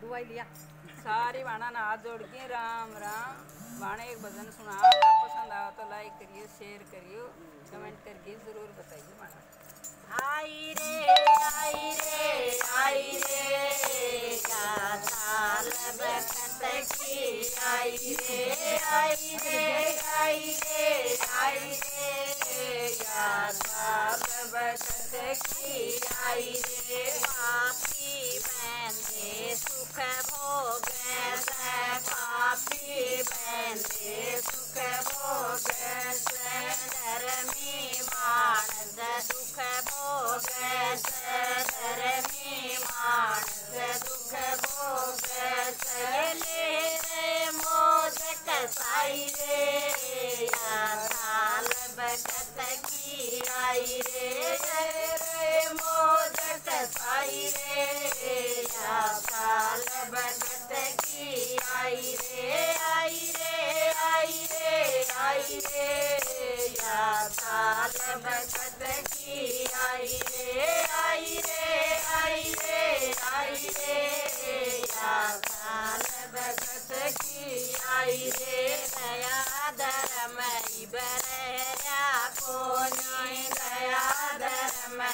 दुआई लिया। सारी बाणा ना हाथ जोड़ के राम राम। बाणे एक भजन सुना। पसंद आया तो लाइक करियो शेयर करियो कमेंट करके ज़रूर बताइए बाणा। आई रे आई रे आई रे आई रे आई रे आई रे आई रे। साल की रे पापी बंदे सुख भोग पापी बंदे सुख भोग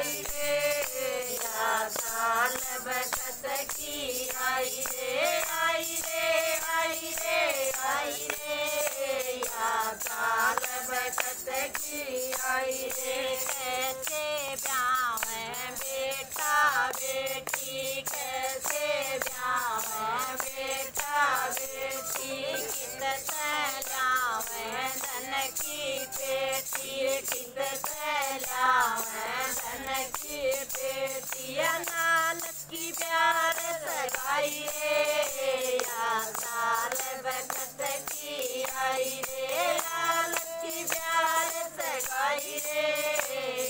रे या साल बकत रे लाल की प्यार सगाई रे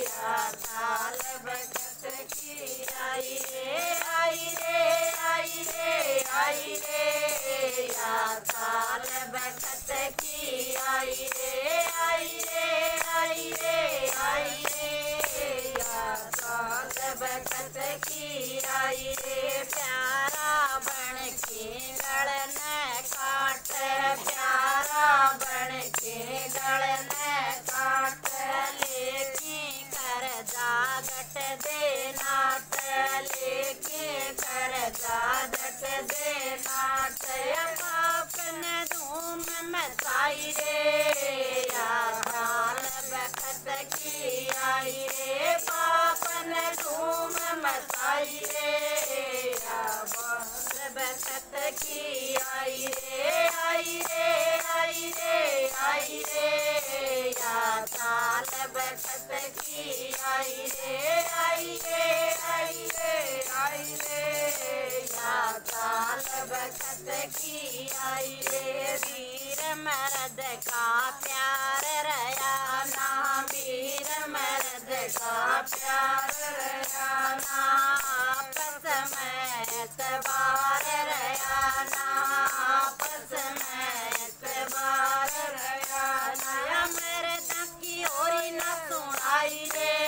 या साल बकत की आई रे आई रे आई रे आई रे मचाई रे साल बखत की आई पापन धूम मचाई रे बाल बखत की आई रे आई रे आई रे आई रे साल बखत की आई रे साल बखत की आई रे वीर मर्द का प्यार रया ना वीर मर्द का प्यार रया ना आपस में एतबार रया ना आपस में एतबार रया नया मर्द की ओरी न सुनाई रे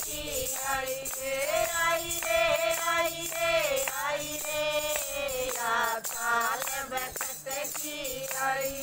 बचत की आई रे बचत की आई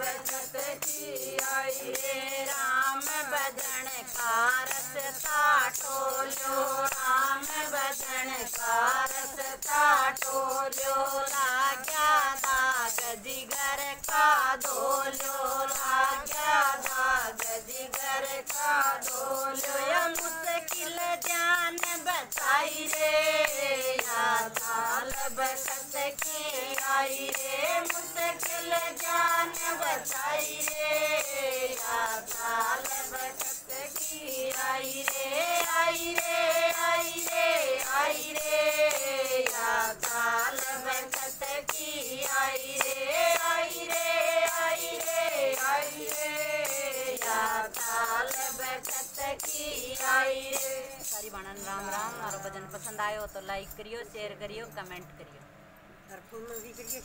भगत की आइए राम भजन का रसता टोलो राम भजन का रसता टोलो लाग्या दाग जिगर का दोलो लाग्या दाग जिगर का दोलो या मुश्किल जान बताई रे, या थाल सत के आई रे, मुश्किल जान बचाई रे। या बखत की आई रे आई रे। सारी बाणन राम राम और भजन पसंद आयो तो लाइक करियो शेयर करियो कमेंट करियो और फूल भी करिए